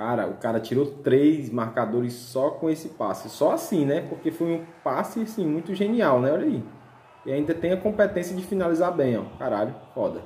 Cara, o cara tirou três marcadores só com esse passe. Só assim, né? Porque foi um passe, assim, muito genial, né? Olha aí. E ainda tem a competência de finalizar bem, ó. Caralho, foda.